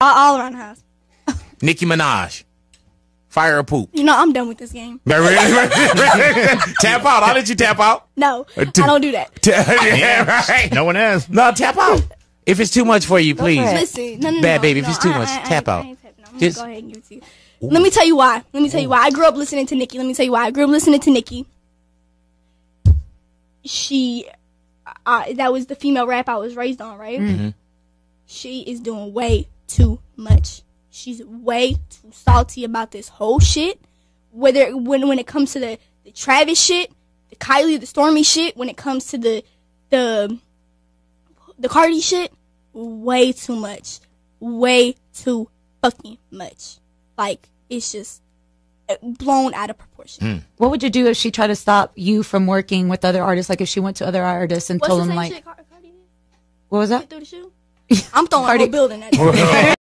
all, all around the house. Nicki Minaj. Fire or poop. You know, I'm done with this game. tap out. I'll let you tap out. No, I don't do that. yeah, right. No one has. No, tap out. If it's too much for you, please. Listen, no, no, Bad no, baby, if it's too I- much, I- I tap ain't- I out. ain't tapping. I'm Just- go ahead and give it to you. Let me tell you why. Let me tell you why. I grew up listening to Nicki. Let me tell you why. I grew up listening to Nicki. She, uh, that was the female rap I was raised on, right? Mm-hmm. She is doing way too much. She's way too salty about this whole shit. Whether when when it comes to the the Travis shit, the Kylie, the Stormi shit, when it comes to the the the Cardi shit, way too much. Way too fucking much. Like, it's just uh, blown out of proportion. What would you do if she tried to stop you from working with other artists? Like if she went to other artists and What's told the them like, shit Car- Cardi what was that? Threw the shoe? I'm throwing Cardi- a whole building at you.